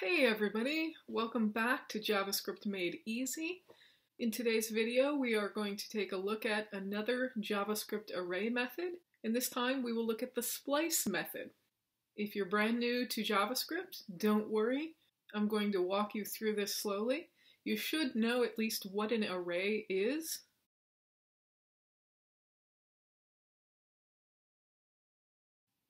Hey everybody, welcome back to JavaScript Made Easy. In today's video we are going to take a look at another JavaScript array method, and this time we will look at the splice method. If you're brand new to JavaScript, don't worry, I'm going to walk you through this slowly. You should know at least what an array is.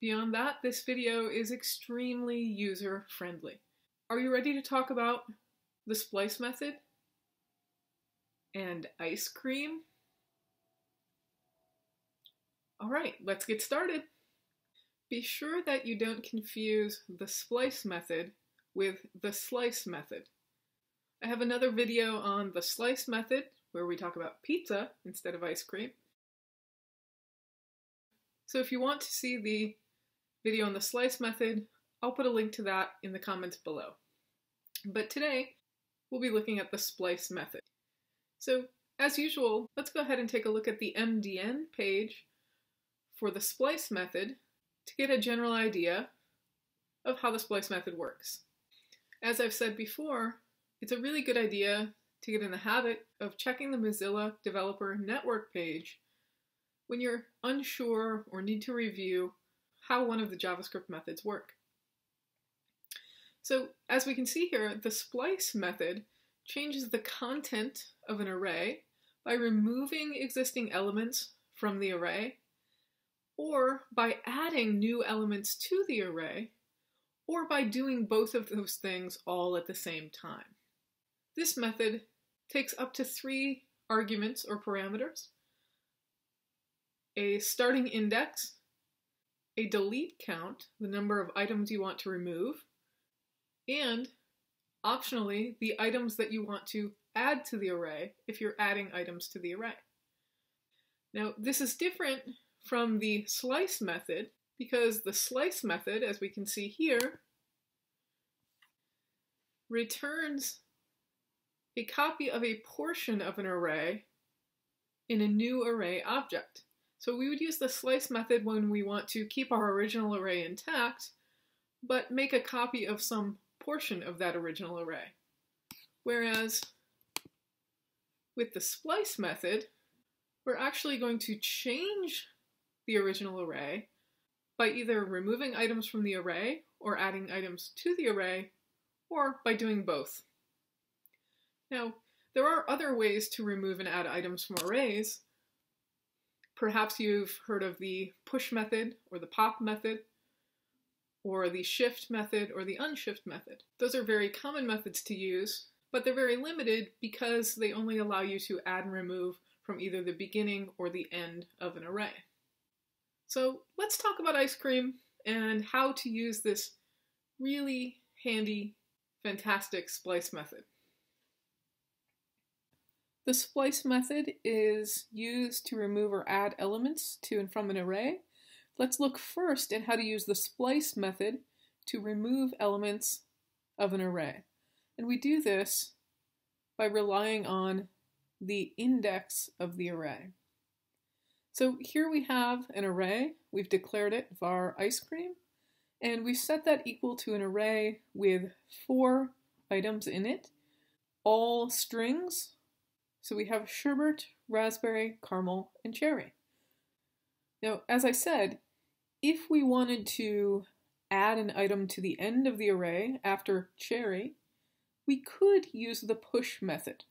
Beyond that, this video is extremely user-friendly. Are you ready to talk about the splice method and ice cream? All right, let's get started. Be sure that you don't confuse the splice method with the slice method. I have another video on the slice method where we talk about pizza instead of ice cream. So if you want to see the video on the slice method, I'll put a link to that in the comments below. But today, we'll be looking at the splice method. So as usual, let's go ahead and take a look at the MDN page for the splice method to get a general idea of how the splice method works. As I've said before, it's a really good idea to get in the habit of checking the Mozilla Developer Network page when you're unsure or need to review how one of the JavaScript methods work. So as we can see here, the splice method changes the content of an array by removing existing elements from the array, or by adding new elements to the array, or by doing both of those things all at the same time. This method takes up to three arguments or parameters, a starting index, a delete count, the number of items you want to remove, and optionally the items that you want to add to the array if you're adding items to the array. Now this is different from the slice method because the slice method, as we can see here, returns a copy of a portion of an array in a new array object. So we would use the slice method when we want to keep our original array intact, but make a copy of some portion of that original array. Whereas with the splice method, we're actually going to change the original array by either removing items from the array or adding items to the array, or by doing both. Now, there are other ways to remove and add items from arrays. Perhaps you've heard of the push method or the pop method or the shift method or the unshift method. Those are very common methods to use, but they're very limited because they only allow you to add and remove from either the beginning or the end of an array. So let's talk about ice cream and how to use this really handy, fantastic splice method. The splice method is used to remove or add elements to and from an array Let's look first at how to use the splice method to remove elements of an array. And we do this by relying on the index of the array. So here we have an array. We've declared it var ice cream, and we've set that equal to an array with four items in it, all strings. So we have sherbet, raspberry, caramel, and cherry. Now, as I said, if we wanted to add an item to the end of the array after cherry, we could use the push method,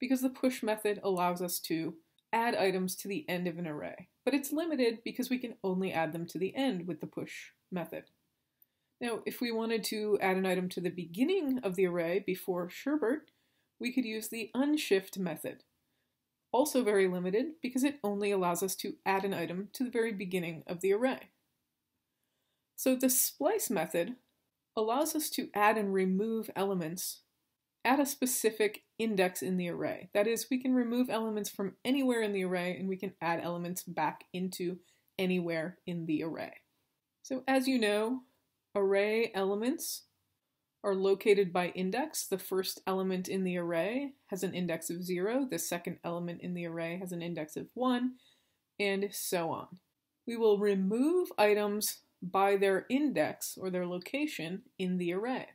because the push method allows us to add items to the end of an array. But it's limited because we can only add them to the end with the push method. Now, if we wanted to add an item to the beginning of the array before sherbet, we could use the unshift method. Also very limited because it only allows us to add an item to the very beginning of the array. So the splice method allows us to add and remove elements at a specific index in the array. That is, we can remove elements from anywhere in the array and we can add elements back into anywhere in the array. So as you know, array elements are located by index. The first element in the array has an index of 0, the second element in the array has an index of 1, and so on. We will remove items by their index or their location in the array.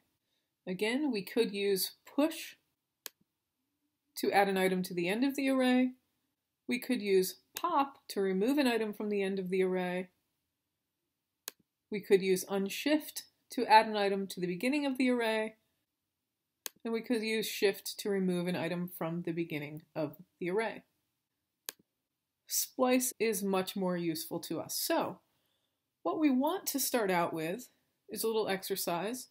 Again, we could use push to add an item to the end of the array. We could use pop to remove an item from the end of the array. We could use unshift to add an item to the beginning of the array. And we could use shift to remove an item from the beginning of the array. Splice is much more useful to us. So what we want to start out with is a little exercise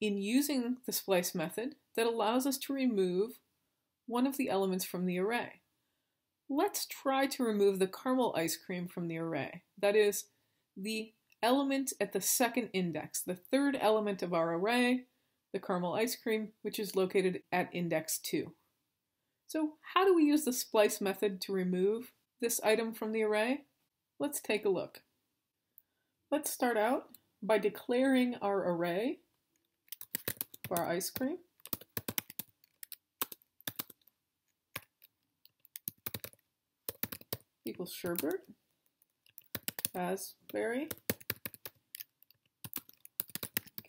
in using the splice method that allows us to remove one of the elements from the array. Let's try to remove the caramel ice cream from the array. That is, the element at the second index, the third element of our array, the caramel ice cream, which is located at index 2. So how do we use the splice method to remove this item from the array? Let's take a look. Let's start out by declaring our array for our ice cream. equals sherbet, raspberry,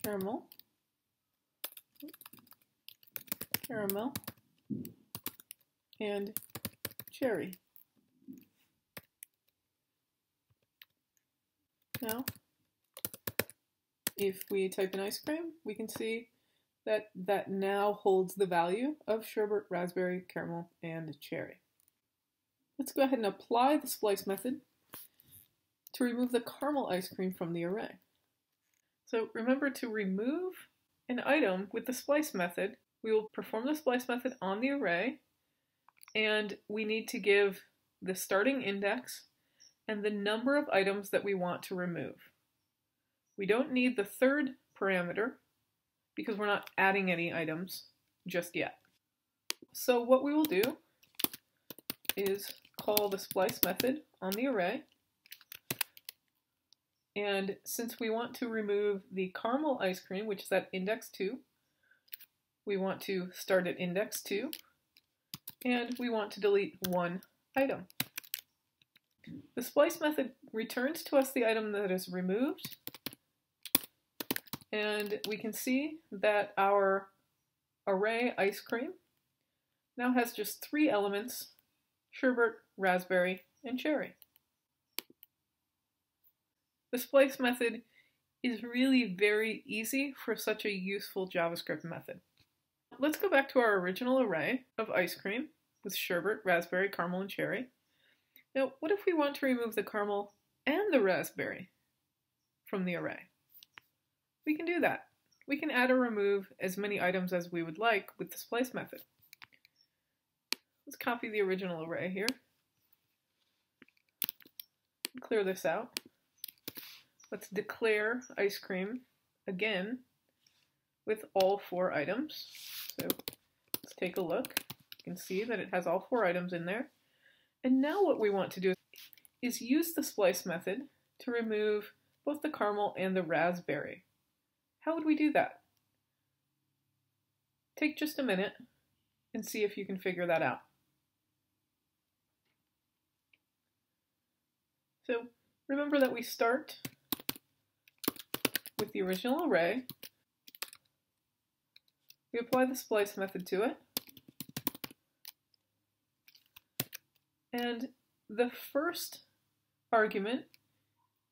caramel, caramel, and cherry. Now, if we type in ice cream, we can see that that now holds the value of sherbet, raspberry, caramel, and cherry. Let's go ahead and apply the splice method to remove the caramel ice cream from the array. So remember to remove an item with the splice method. We will perform the splice method on the array, and we need to give the starting index and the number of items that we want to remove. We don't need the third parameter because we're not adding any items just yet. So what we will do is call the splice method on the array. And since we want to remove the caramel ice cream, which is at index 2, we want to start at index 2, and we want to delete one item. The splice method returns to us the item that is removed, and we can see that our array ice cream now has just three elements, sherbet, raspberry, and cherry. The splice method is really very easy for such a useful JavaScript method. Let's go back to our original array of ice cream with sherbet, raspberry, caramel, and cherry. Now, what if we want to remove the caramel and the raspberry from the array? We can do that. We can add or remove as many items as we would like with the splice method. Let's copy the original array here. Clear this out. Let's declare ice cream again with all four items. So let's take a look. You can see that it has all four items in there. And now what we want to do is use the splice method to remove both the caramel and the raspberry. How would we do that? Take just a minute and see if you can figure that out. So remember that we start with the original array. We apply the splice method to it. And the first argument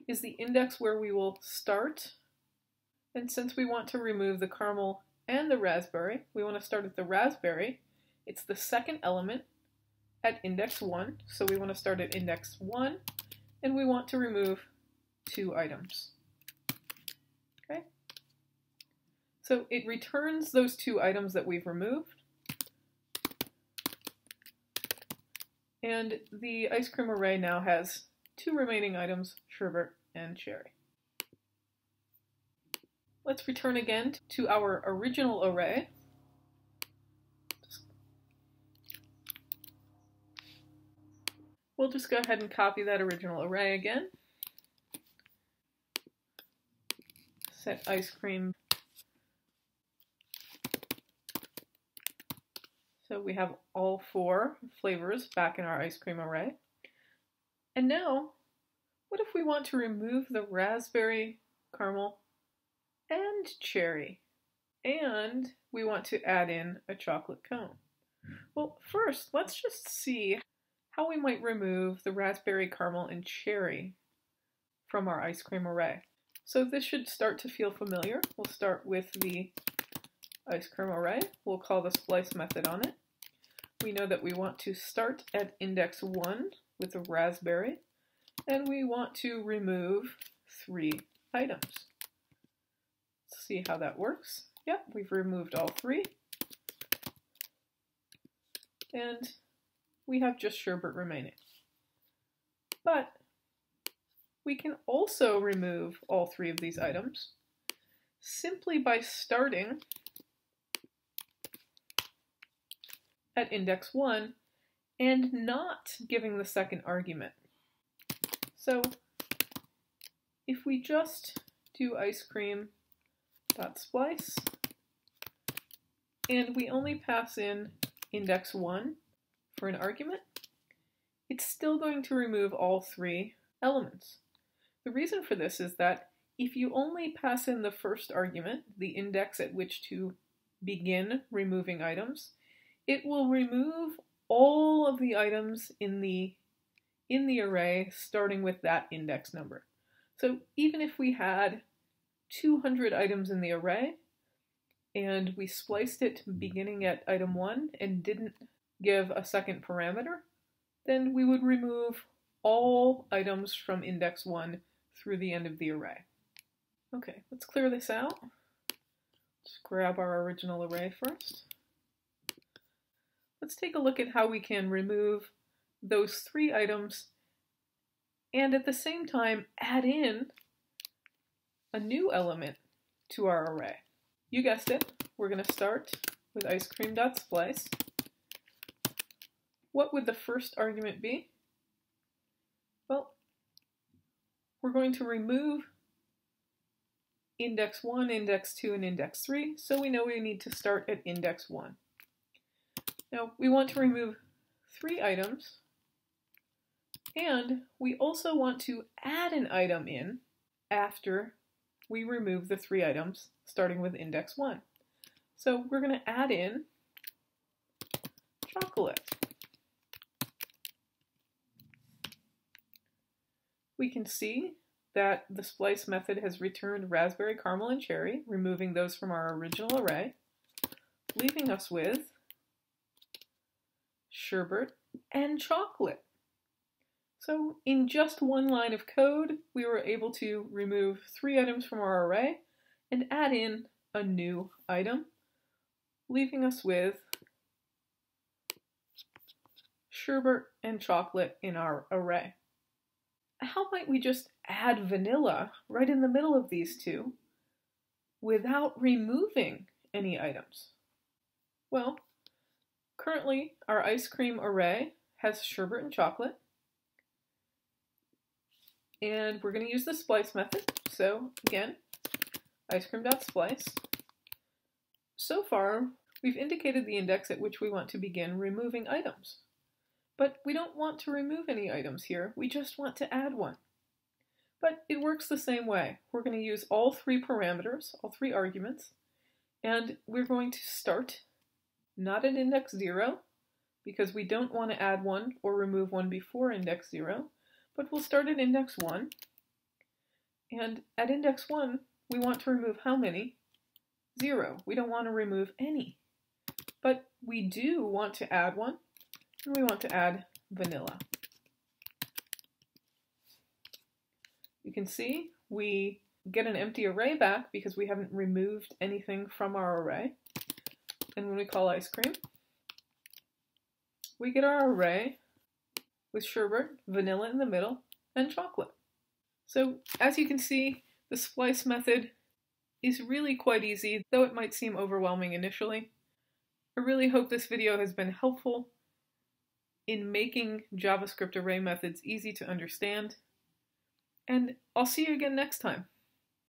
is the index where we will start. And since we want to remove the caramel and the raspberry, we want to start at the raspberry. It's the second element at index 1, so we want to start at index 1, and we want to remove two items. Okay? So it returns those two items that we've removed, And the ice cream array now has two remaining items, sherbet and cherry. Let's return again to our original array. We'll just go ahead and copy that original array again. Ice cream So we have all four flavors back in our ice cream array. And now, what if we want to remove the raspberry, caramel, and cherry? and we want to add in a chocolate cone. Well, first, let's just see how we might remove the raspberry, caramel, and cherry from our ice cream array. So this should start to feel familiar. We'll start with the ice cream array. We'll call the splice method on it. We know that we want to start at index 1 with a raspberry, and we want to remove three items. Let's see how that works. Yep, we've removed all three. And we have just sherbet remaining. But we can also remove all three of these items simply by starting at index 1 and not giving the second argument. So if we just do ice cream dot splice and we only pass in index 1 for an argument, it's still going to remove all three elements. The reason for this is that if you only pass in the first argument, the index at which to begin removing items, it will remove all of the items in the in the array starting with that index number. So even if we had 200 items in the array and we spliced it beginning at item 1 and didn't give a second parameter, then we would remove all items from index 1 through the end of the array. Okay, let's clear this out. Let's grab our original array first. Let's take a look at how we can remove those three items and at the same time add in a new element to our array. You guessed it, we're going to start with ice cream.splice. What would the first argument be? Well, we're going to remove index 1, index 2, and index 3, so we know we need to start at index 1. Now we want to remove three items and we also want to add an item in after we remove the three items starting with index 1. So we're going to add in chocolate. We can see that the splice method has returned raspberry, caramel, and cherry, removing those from our original array, leaving us with sherbet, and chocolate. So in just one line of code, we were able to remove three items from our array and add in a new item, leaving us with sherbet and chocolate in our array. How might we just add vanilla right in the middle of these two without removing any items? Well, Currently, our ice cream array has sherbet and chocolate. And we're going to use the splice method. So again, ice cream.splice. So far, we've indicated the index at which we want to begin removing items. But we don't want to remove any items here, we just want to add one. But it works the same way. We're going to use all three parameters, all three arguments, and we're going to start not at index 0, because we don't want to add one or remove one before index 0, but we'll start at index 1. And at index 1, we want to remove how many? 0. We don't want to remove any. But we do want to add one, and we want to add vanilla. You can see we get an empty array back because we haven't removed anything from our array. And when we call ice cream, we get our array with sherbet, vanilla in the middle, and chocolate. So as you can see, the splice method is really quite easy, though it might seem overwhelming initially. I really hope this video has been helpful in making JavaScript array methods easy to understand, and I'll see you again next time.